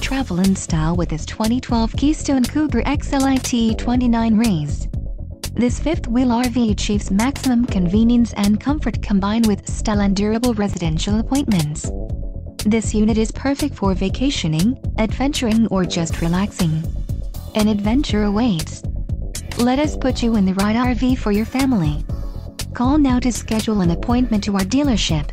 Travel in style with this 2012 Keystone Cougar XLite 29 Race. This fifth-wheel RV achieves maximum convenience and comfort combined with style and durable residential appointments. This unit is perfect for vacationing, adventuring or just relaxing. An adventure awaits. Let us put you in the right RV for your family. Call now to schedule an appointment to our dealership.